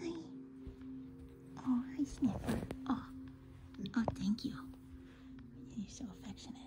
Hi. Oh, hi, Sniffer. Oh, oh, thank you. You're so affectionate.